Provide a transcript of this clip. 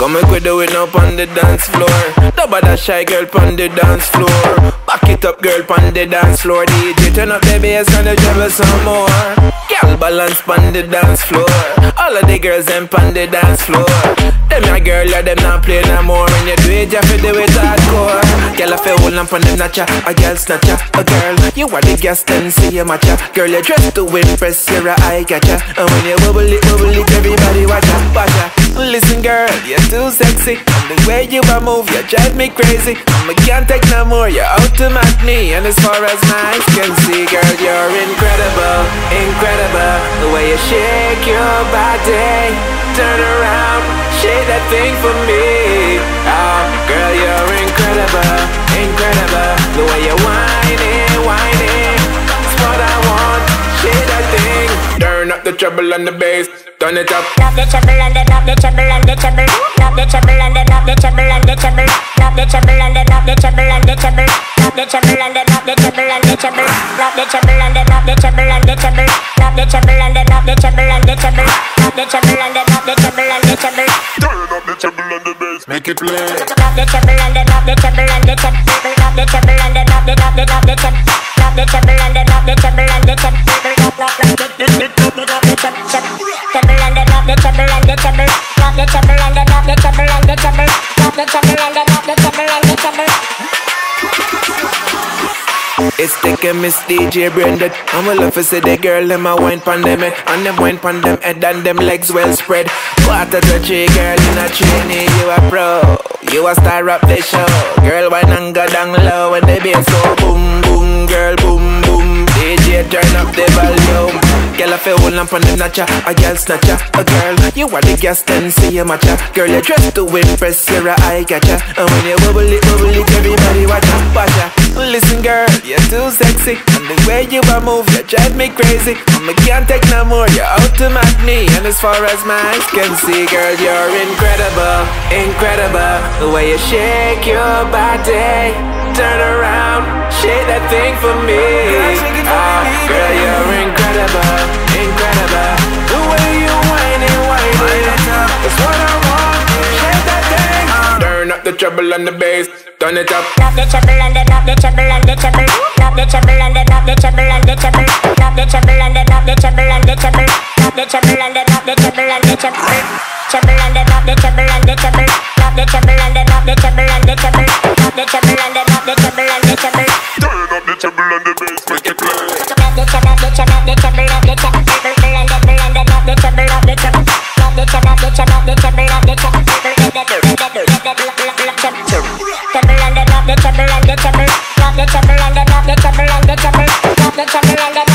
Come make we do up on the dance floor. Nobody shy girl on the dance floor. Back it up, girl, on the dance floor. DJ turn up the bass and the treble some more. Girl balance on the dance floor. All of the girls them on the dance floor. Them your girl, yeah, them not play no more. When you do it, you feel do it hardcore. Girl, I feel hold on on them natcha, a girl snatcher, a girl. You are the guest and see you matcha. Girl, you dress to impress, you're a eye catcher. And when you bubble it, bubble it, everybody watch ya, watch ya. Listen, girl, you're too sexy. And the way you move, you drive me crazy. I can't take no more, you're out to match me. And as far as my eyes can see, girl, you're incredible, incredible. The way you shake your body, turn around, shake that thing for me. The treble and the bass. Turn it up. Knock the treble and the knock the treble and the treble. Knock the treble and the knock the treble and the treble. Knock the treble and the knock the treble and the treble. Knock the treble and the knock the treble and the treble. Knock the treble and the knock the treble and the treble. Knock the treble and the knock the treble and the treble. Knock the treble and the knock the treble and the treble. Turn up the treble and the bass, make it play. Knock the treble and the knock the treble and the treble. Knock the treble and the knock the knock the knock the treble. Knock the treble and the knock the treble and the treble. The treble and the. Knock the treble and the the treble and the. Knock the treble and the the treble and the treble. It's the Miss DJ Branded. I'm a love to see the girl, them a wine pan them. And them wine pan them head and them legs well spread. Quarter to three, girl, in a trainee, you a pro. You a star up the show. Girl, wine and go down low when they bass so boom, boom, girl, boom, boom. DJ turn up the volume. Feel hold on on the natcha, a girl snatcher, a girl. You are the guest and see you matcha. Girl, you dress to impress, you're a eye catcher. And when you bubble it, bubble it, everybody watch ya, watch ya. Listen, girl, you're too sexy, and the way you a move, you drive me crazy. I can't take no more, you're out to match me. And as far as my eyes can see, girl, you're incredible, incredible. The way you shake your body, turn around, shake that thing for me. The treble and the bass, turn it up. Knock the treble and the knock the treble and the treble. Knock the treble and the knock the treble and the treble. Knock the treble and the knock the treble and the treble. Knock the treble and the knock the treble and the treble. Treble and the knock the treble and the treble. Knock the treble and the knock the treble and the treble. Knock the treble and the knock the treble and the treble. The the treble and the. Knock the treble and the knock the treble and the. Knock the treble and